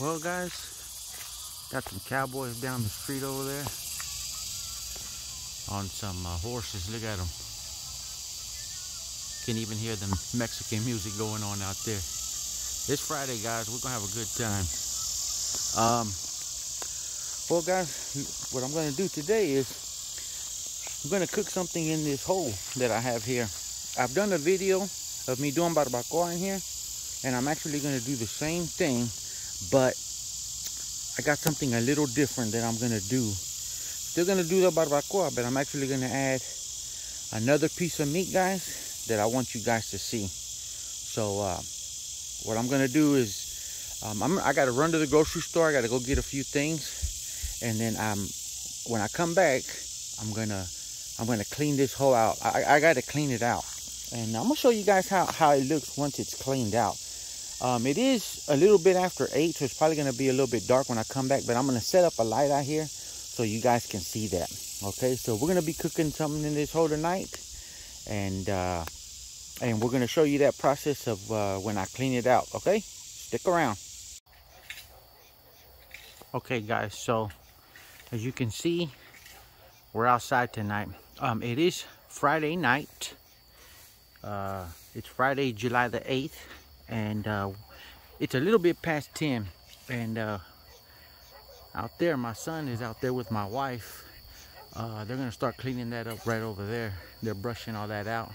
Well, guys, got some cowboys down the street over there on some uh, horses. Look at them. Can even hear the Mexican music going on out there. It's Friday, guys. We're gonna have a good time. Um, well, guys, what I'm gonna do today is I'm gonna cook something in this hole that I have here. I've done a video of me doing barbacoa in here, and I'm actually gonna do the same thing, but I got something a little different that I'm gonna do. Still gonna do the barbacoa, but I'm actually gonna add another piece of meat, guys, that I want you guys to see. So uh, what I'm gonna do is, um, I'm, I gotta run to the grocery store. I gotta go get a few things, and then um, when I come back, I'm gonna I'm gonna clean this hole out. I, I gotta clean it out, and I'm gonna show you guys how how it looks once it's cleaned out. Um, it is a little bit after 8, so it's probably going to be a little bit dark when I come back. But I'm going to set up a light out here so you guys can see that. Okay, so we're going to be cooking something in this hole tonight. And, uh, and we're going to show you that process of uh, when I clean it out. Okay, stick around. Okay, guys, so as you can see, we're outside tonight. Um, it is Friday night. Uh, it's Friday, July the 8th and uh, it's a little bit past 10 and uh, out there my son is out there with my wife. Uh, they're gonna start cleaning that up right over there. They're brushing all that out.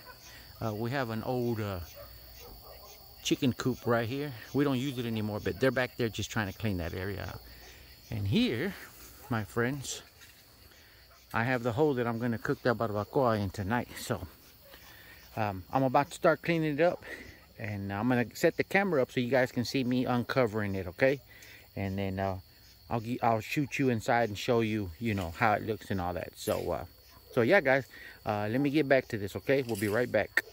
Uh, we have an old uh, chicken coop right here. We don't use it anymore but they're back there just trying to clean that area out. And here my friends I have the hole that I'm gonna cook that barbacoa in tonight. So um, I'm about to start cleaning it up and I'm gonna set the camera up so you guys can see me uncovering it okay? And then uh, I'll I'll shoot you inside and show you you know how it looks and all that. So uh, so yeah guys uh, let me get back to this okay? We'll be right back.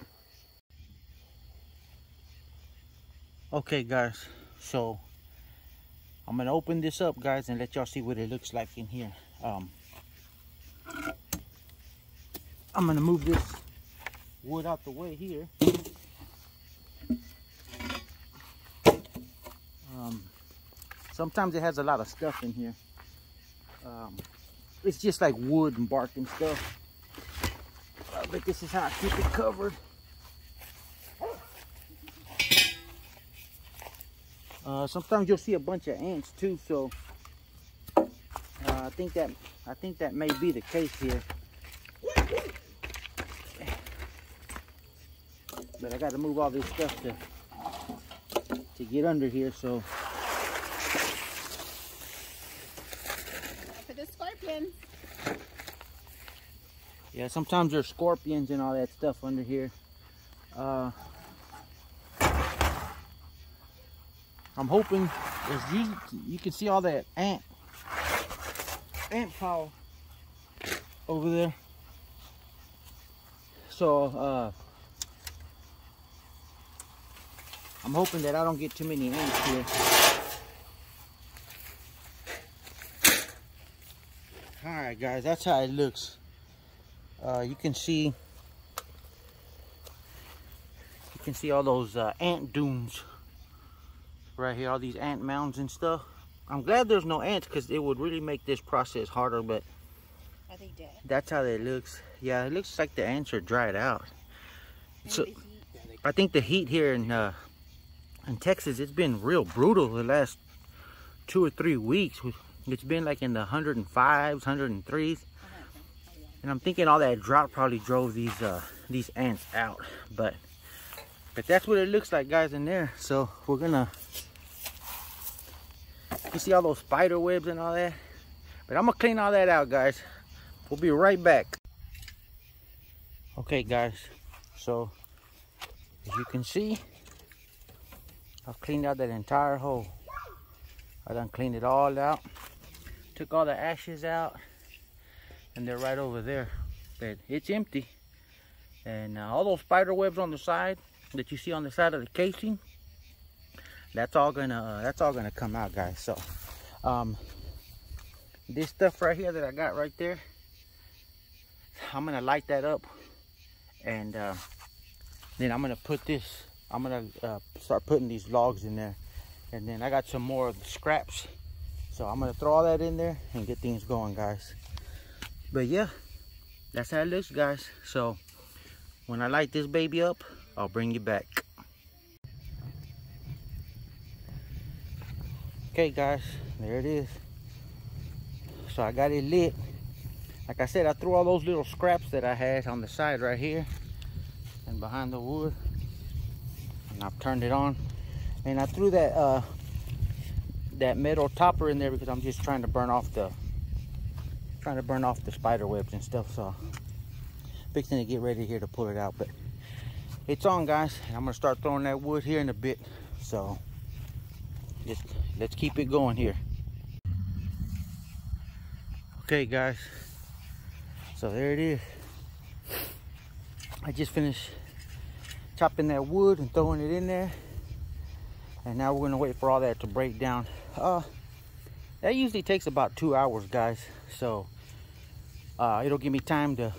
Okay guys so I'm gonna open this up guys and let y'all see what it looks like in here. Um, I'm gonna move this wood out the way here Um, sometimes it has a lot of stuff in here. Um, it's just like wood and bark and stuff. Uh, but this is how I keep it covered. Uh, sometimes you'll see a bunch of ants too, so uh, I think that I think that may be the case here. But I got to move all this stuff to to get under here, so. For the scorpions. Yeah, sometimes there's scorpions and all that stuff under here. Uh, I'm hoping, as you, you can see all that ant, ant power over there. So, uh, I'm hoping that I don't get too many ants here. Alright guys, that's how it looks. Uh, you can see you can see all those uh, ant dunes right here, all these ant mounds and stuff. I'm glad there's no ants because it would really make this process harder, but Are they dead? that's how it looks. Yeah, it looks like the ants are dried out. So, I think the heat here in uh, in Texas, it's been real brutal the last two or three weeks. It's been like in the 105s, 103s. And I'm thinking all that drought probably drove these uh, these ants out. But but that's what it looks like, guys, in there. So we're gonna you see all those spider webs and all that. But I'm gonna clean all that out, guys. We'll be right back. Okay, guys. So as you can see, I've cleaned out that entire hole. I done cleaned it all out. Took all the ashes out. And they're right over there. But it's empty. And uh, all those spider webs on the side that you see on the side of the casing, that's all gonna uh, that's all gonna come out, guys. So, um, this stuff right here that I got right there, I'm gonna light that up, and uh, then I'm gonna put this I'm gonna uh, start putting these logs in there And then I got some more of the scraps. So I'm gonna throw all that in there and get things going, guys. But yeah, that's how it looks, guys. So when I light this baby up, I'll bring you back. Okay, guys, there it is. So I got it lit. Like I said, I threw all those little scraps that I had on the side right here and behind the wood. And I've turned it on. And I threw that uh, that metal topper in there because I'm just trying to burn off the trying to burn off the spider webs and stuff. So fixing to get ready here to pull it out. But it's on guys. And I'm gonna start throwing that wood here in a bit. So just let's keep it going here. Okay guys. So there it is. I just finished chopping that wood and throwing it in there. And now we're gonna wait for all that to break down. Uh, that usually takes about two hours, guys. So uh, it'll give me time to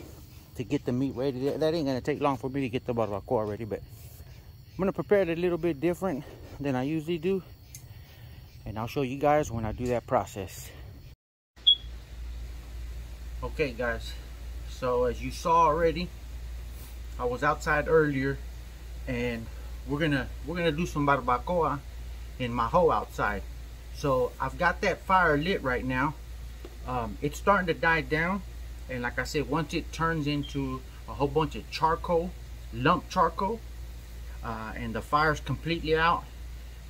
to get the meat ready. That ain't gonna take long for me to get the barbacoa ready, but I'm gonna prepare it a little bit different than I usually do. And I'll show you guys when I do that process. Okay guys, so as you saw already, I was outside earlier and we're gonna we're gonna do some barbacoa in my hoe outside. So I've got that fire lit right now. Um, it's starting to die down. And like I said once it turns into a whole bunch of charcoal lump charcoal uh, and the fire's completely out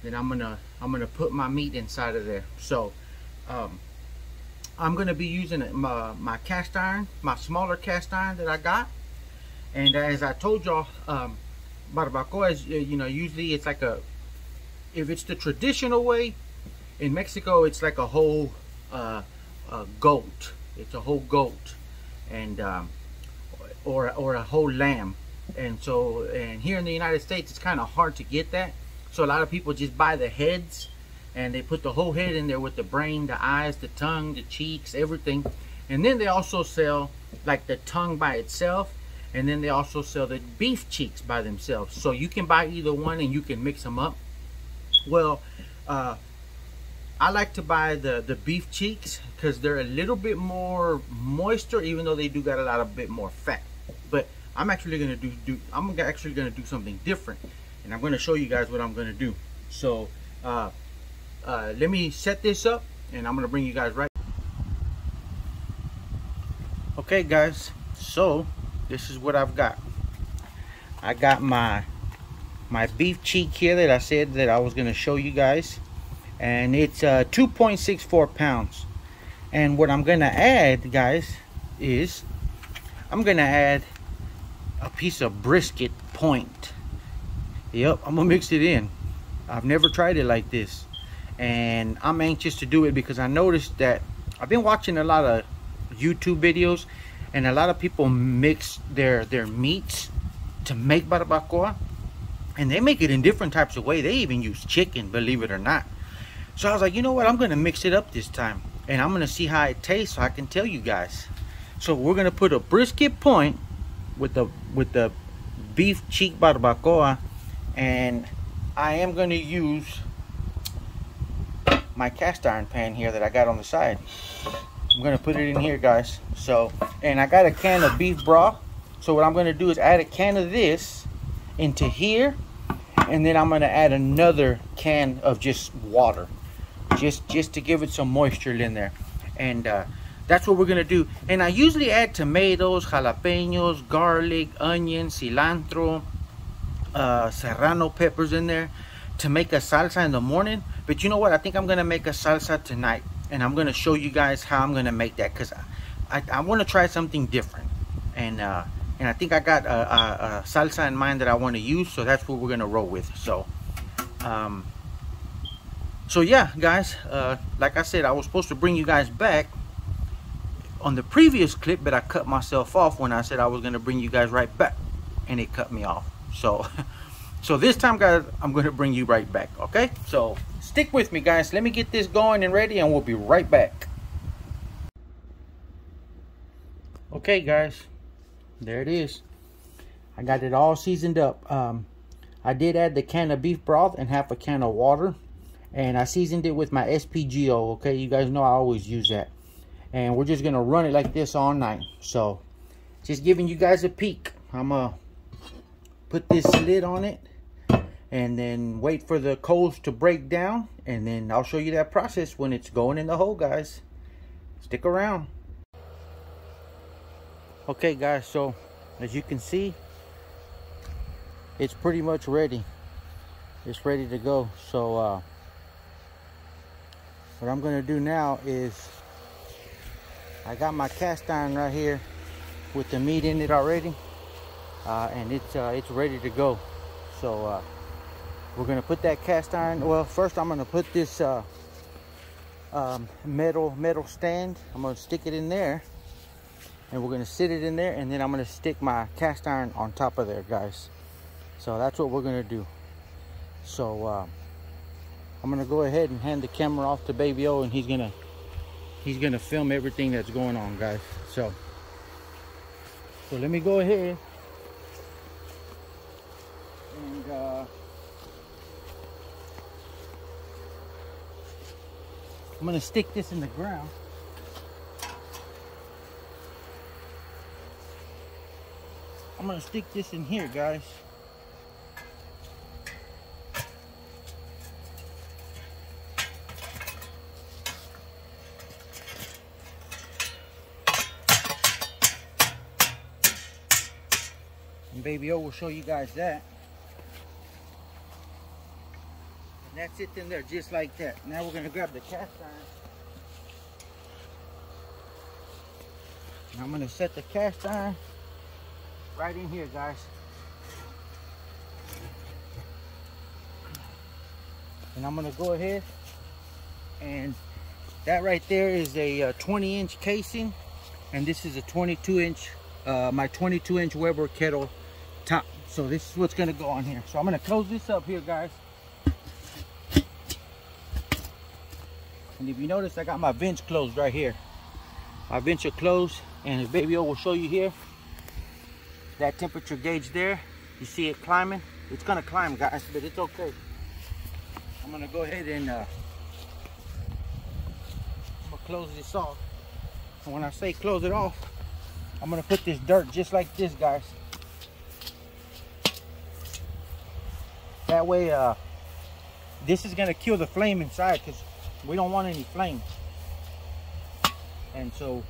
then I'm gonna I'm gonna put my meat inside of there. So um, I'm gonna be using my, my, cast iron my smaller cast iron that I got. And as I told y'all um, barbacoa is you know usually it's like a if it's the traditional way in Mexico it's like a whole uh, goat. It's a whole goat. And um, or or a whole lamb. And so and here in the United States it's kind of hard to get that. So a lot of people just buy the heads and they put the whole head in there with the brain the eyes the tongue the cheeks everything. And then they also sell like the tongue by itself. And then they also sell the beef cheeks by themselves. So you can buy either one and you can mix them up. Well uh, I like to buy the the beef cheeks because they're a little bit more moisture even though they do got a lot of bit more fat. But I'm actually gonna do, do I'm actually gonna do something different and I'm gonna show you guys what I'm gonna do. So uh, uh, let me set this up and I'm gonna bring you guys right okay guys so this is what I've got. I got my my beef cheek here that I said that I was gonna show you guys and it's uh, 2.64 pounds. And what I'm gonna add guys is I'm gonna add a piece of brisket point. Yep I'm gonna mix it in. I've never tried it like this. And I'm anxious to do it because I noticed that I've been watching a lot of YouTube videos and a lot of people mix their their meats to make barbacoa. And they make it in different types of way. They even use chicken believe it or not so I was like you know what? I'm gonna mix it up this time and I'm gonna see how it tastes so I can tell you guys. So we're gonna put a brisket point with the with the beef cheek barbacoa and I am gonna use my cast iron pan here that I got on the side. I'm gonna put it in here guys. So and I got a can of beef broth. So what I'm gonna do is add a can of this into here and then I'm gonna add another can of just water just just to give it some moisture in there. And uh, that's what we're gonna do. And I usually add tomatoes jalapenos garlic onion cilantro uh, serrano peppers in there to make a salsa in the morning. But you know what? I think I'm gonna make a salsa tonight and I'm gonna show you guys how I'm gonna make that because I, I, I want to try something different. And uh, and I think I got a, a, a salsa in mind that I want to use so that's what we're gonna roll with. So um, so yeah guys uh, like I said I was supposed to bring you guys back on the previous clip but I cut myself off when I said I was gonna bring you guys right back and it cut me off. So so this time guys I'm gonna bring you right back okay? So stick with me guys. Let me get this going and ready and we'll be right back. Okay guys there it is. I got it all seasoned up. Um, I did add the can of beef broth and half a can of water And I seasoned it with my SPGO, okay? You guys know I always use that. And we're just gonna run it like this all night. So, just giving you guys a peek. I'm gonna put this lid on it and then wait for the coals to break down and then I'll show you that process when it's going in the hole guys stick around okay guys so as you can see it's pretty much ready it's ready to go so uh, what I'm gonna do now is I got my cast iron right here with the meat in it already uh, and it's uh, it's ready to go. So uh, we're gonna put that cast iron well first I'm gonna put this uh, um, metal metal stand. I'm gonna stick it in there and we're gonna sit it in there and then I'm gonna stick my cast iron on top of there guys. So that's what we're gonna do. So uh, I'm gonna go ahead and hand the camera off to baby O and he's gonna he's gonna film everything that's going on guys so so let me go ahead and uh, I'm gonna stick this in the ground. I'm gonna stick this in here, guys. And Baby O will show you guys that. And that's it in there, just like that. Now we're gonna grab the cast iron. And I'm gonna set the cast iron right in here, guys. And I'm gonna go ahead and that right there is a uh, 20 inch casing and this is a 22 inch uh, my 22 inch Weber kettle so this is what's gonna go on here so I'm gonna close this up here guys And if you notice, I got my vents closed right here. My vents are closed, and the baby O will show you here. That temperature gauge there, you see it climbing? It's gonna climb, guys, but it's okay. I'm gonna go ahead and uh, I'm gonna close this off. And when I say close it off, I'm gonna put this dirt just like this, guys. That way, uh, this is gonna kill the flame inside because we don't want any flame. and so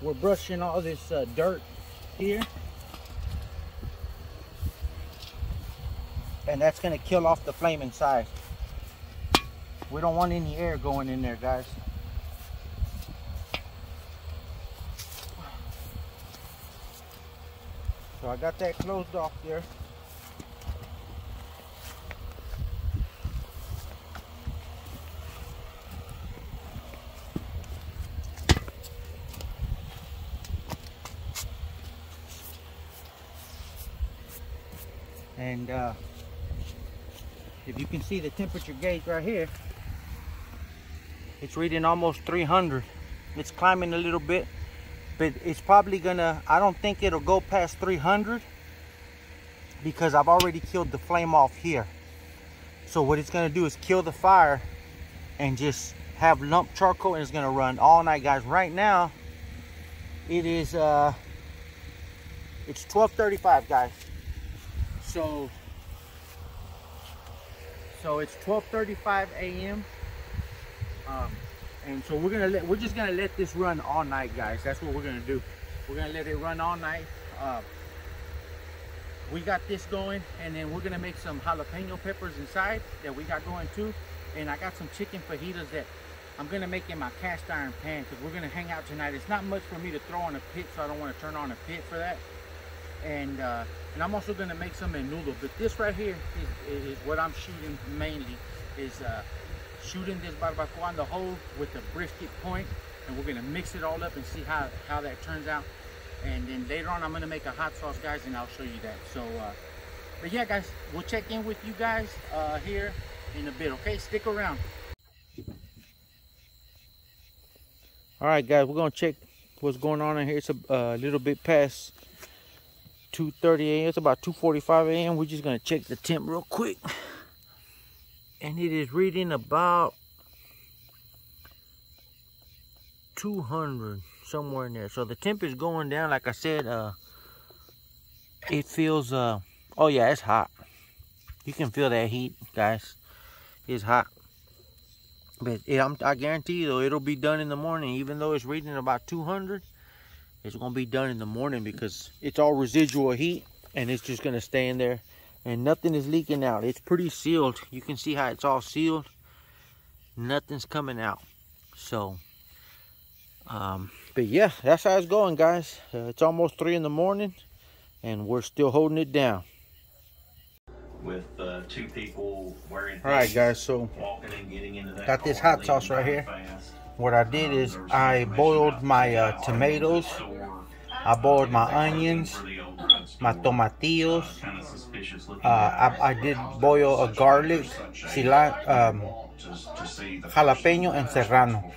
we're brushing all this uh, dirt here. And that's to kill off the flame inside. We don't want any air going in there guys. So I got that closed off there and uh, if you can see the temperature gauge right here it's reading almost 300 it's climbing a little bit but it's probably gonna I don't think it'll go past 300 because I've already killed the flame off here. So what it's gonna do is kill the fire and just have lump charcoal and it's gonna run all night guys. Right now it is uh it's 12:35 guys so so it's 12:35 a.m. Um, and so we're gonna let we're just gonna let this run all night, guys. That's what we're gonna do. We're gonna let it run all night. Uh, we got this going, and then we're gonna make some jalapeno peppers inside that we got going too. And I got some chicken fajitas that I'm gonna make in my cast iron pan because we're gonna hang out tonight. It's not much for me to throw on a pit, so I don't want to turn on a pit for that. And uh, and I'm also gonna make some menudo but this right here is, is what I'm shooting mainly is uh, shooting this barbacoa on the hole with the brisket point and we're gonna mix it all up and see how how that turns out. And then later on I'm gonna make a hot sauce guys and I'll show you that. So uh, but yeah guys we'll check in with you guys uh, here in a bit okay? Stick around. All right guys we're gonna check what's going on in here. It's a uh, little bit past 2.30 a.m. It's about 2.45 a.m. We're just going to check the temp real quick. and it is reading about 200 somewhere in there so the temp is going down like i said uh it feels uh oh yeah it's hot you can feel that heat guys it's hot but it, i guarantee you though it'll be done in the morning even though it's reading about 200 it's gonna be done in the morning because it's all residual heat and it's just gonna stay in there and nothing is leaking out. It's pretty sealed. You can see how it's all sealed. Nothing's coming out. So um, but yeah that's how it's going guys. Uh, it's almost three in the morning and we're still holding it down. With uh, two people wearing all right guys so got this hot sauce right here. fast. What i did is i boiled my uh, tomatoes. I boiled my onions my tomatillos. Uh, I, I, did boil a garlic cilantro um, jalapeno and serrano.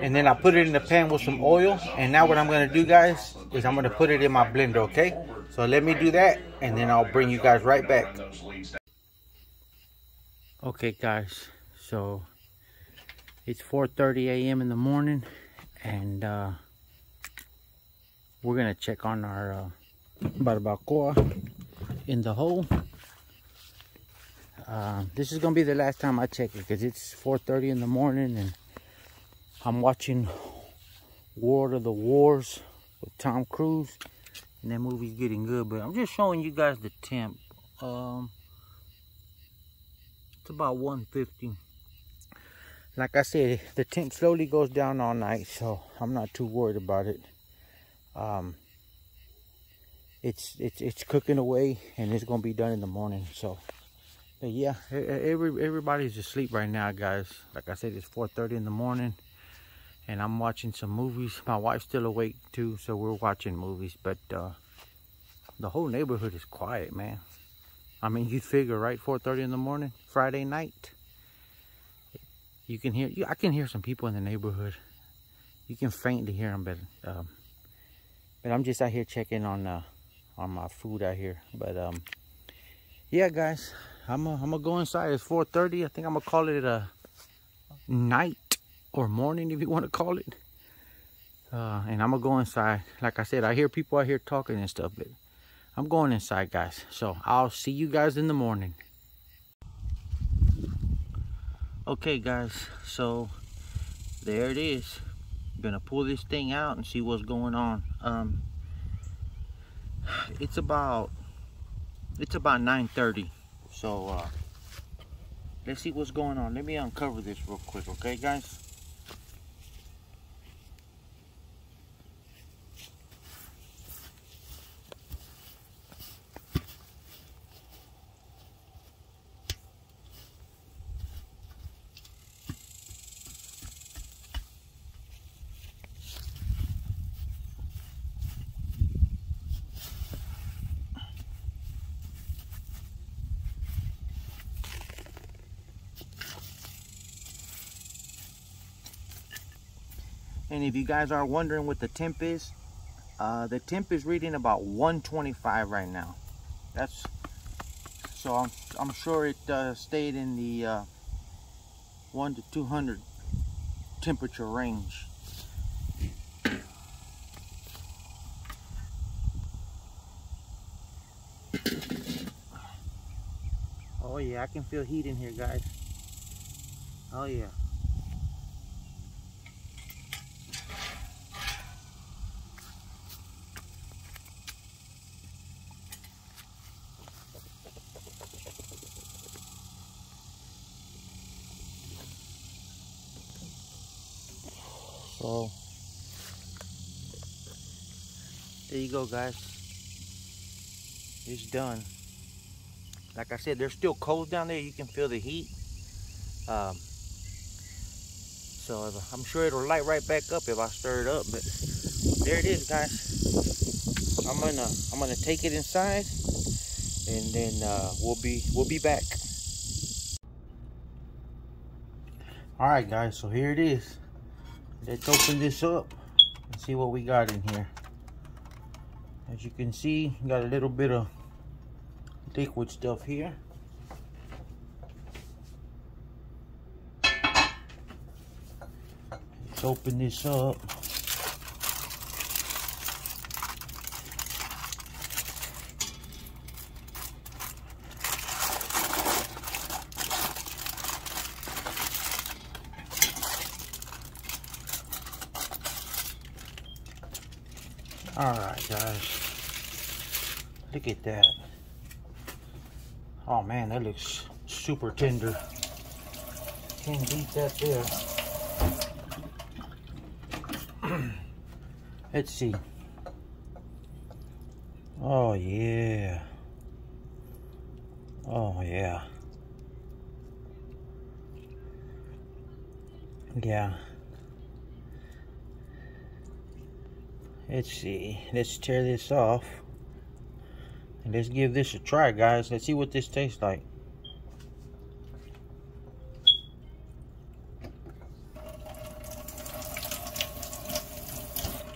And then I put it in the pan with some oil. And now what I'm gonna do guys is I'm gonna put it in my blender okay? So let me do that and then I'll bring you guys right back. Okay guys. So it's 4:30 a.m. in the morning and uh, we're gonna check on our uh, barbacoa in the hole uh, this is gonna be the last time I check it because it's 4:30 in the morning and I'm watching World of the Wars with Tom Cruise and that movie's getting good but I'm just showing you guys the temp um, it's about 150 like I said the temp slowly goes down all night so I'm not too worried about it um, it's it's it's cooking away and it's gonna be done in the morning so but yeah, every everybody's asleep right now, guys. Like I said, it's 4:30 in the morning, and I'm watching some movies. My wife's still awake too, so we're watching movies. But uh, the whole neighborhood is quiet, man. I mean, you'd figure, right? 4:30 in the morning, Friday night. You can hear. You, I can hear some people in the neighborhood. You can faintly hear them, but um, but I'm just out here checking on uh, on my food out here. But um, yeah, guys. I'm gonna go inside. It's 4:30. I think I'm gonna call it a night or morning, if you want to call it. Uh, and I'm gonna go inside. Like I said, I hear people out here talking and stuff, but I'm going inside, guys. So I'll see you guys in the morning. Okay, guys. So there it is. I'm gonna pull this thing out and see what's going on. Um, it's about it's about 9:30 so uh, let's see what's going on. Let me uncover this real quick, okay guys? And if you guys are wondering what the temp is, uh, the temp is reading about 125 right now. That's so I'm, I'm sure it uh, stayed in the uh, 1 to 200 temperature range. Oh yeah, I can feel heat in here guys. Oh yeah. So there you go guys. It's done. Like I said, there's still cold down there. You can feel the heat. Um, so I'm sure it'll light right back up if I stir it up. But there it is, guys. I'm gonna I'm gonna take it inside, and then uh, we'll be we'll be back. All right, guys. So here it is let's open this up and see what we got in here. As you can see got a little bit of liquid stuff here. Let's open this up. All right, guys. Look at that. Oh man, that looks super tender. Can't beat that there. Let's see. Oh yeah. Oh yeah. Yeah. Let's see. Let's tear this off. And let's give this a try, guys. Let's see what this tastes like.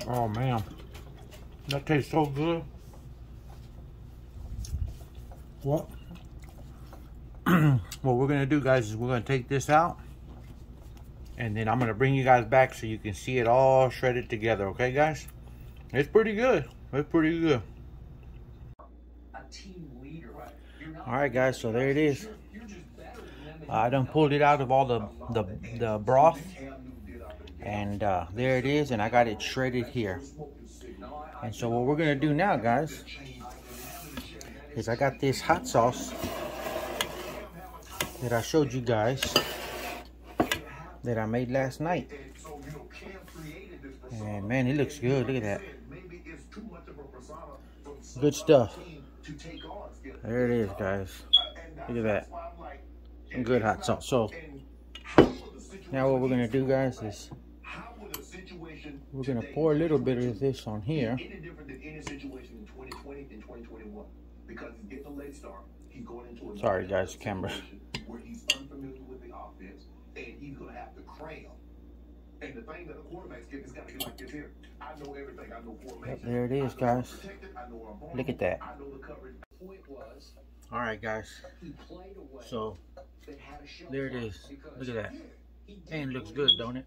Oh, man. That tastes so good. What? what we're going to do, guys, is we're going to take this out. And then I'm going to bring you guys back so you can see it all shredded together. Okay, guys? It's pretty good. It's pretty good. All right, guys. So there it is. I done pulled it out of all the the, the broth, and uh, there it is. And I got it shredded here. And so what we're gonna do now, guys, is I got this hot sauce that I showed you guys that I made last night. And man, it looks good. Look at that. Good stuff. There it is, guys. Look at that. Some good hot sauce. So, now what we're going to do, guys, is we're going to pour a little bit of this on here. Sorry, guys, camera. And he's going to have to cram. And the thing that a quarterback's getting is got to be like this here. I know everything. I know formation. Yep, there it is, guys. Look at that. All right, guys. So there it is. Look at that. And it looks good, don't it?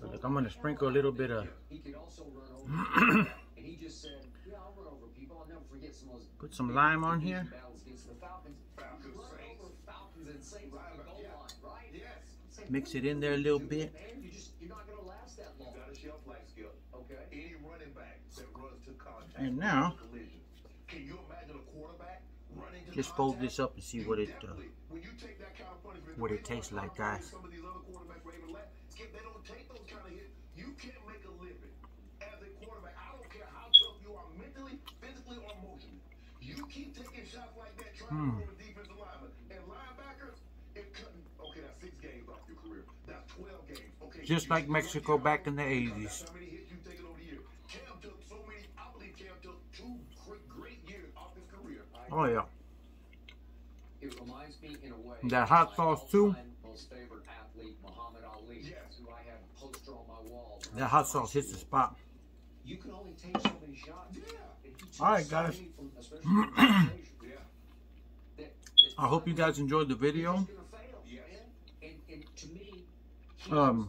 So look, I'm gonna sprinkle a little bit of. Put some lime on here. Mix it in there a little bit. And now, just fold this up and see what it uh, what it tastes like, guys. Hmm. Just like Mexico back in the 80s. Oh yeah. It reminds me in a way. That hot sauce too. That hot sauce hits the spot. You can only take so many shots. All right, guys. I hope you guys enjoyed the video. Um,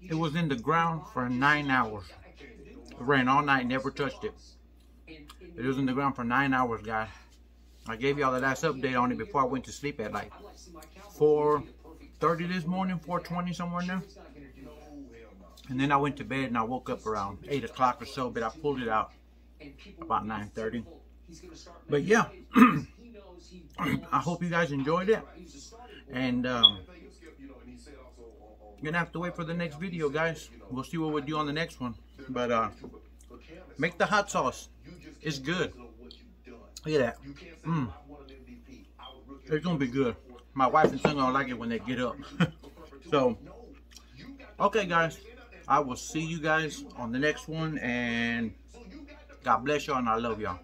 it was in the ground for nine hours. It ran all night, never touched it. It was in the ground for nine hours, guys. I gave y'all the last update on it before I went to sleep at like 4.30 this morning, 4.20 somewhere in there. And then I went to bed and I woke up around 8 o'clock or so, but I pulled it out about 9.30. But yeah, I hope you guys enjoyed it. And um, you're gonna have to wait for the next video, guys. We'll see what we do on the next one. But uh, make the hot sauce. It's good. Look at that. Mm. It's gonna be good. My wife and son are gonna like it when they get up. so, okay, guys. I will see you guys on the next one, and God bless y'all, and I love y'all.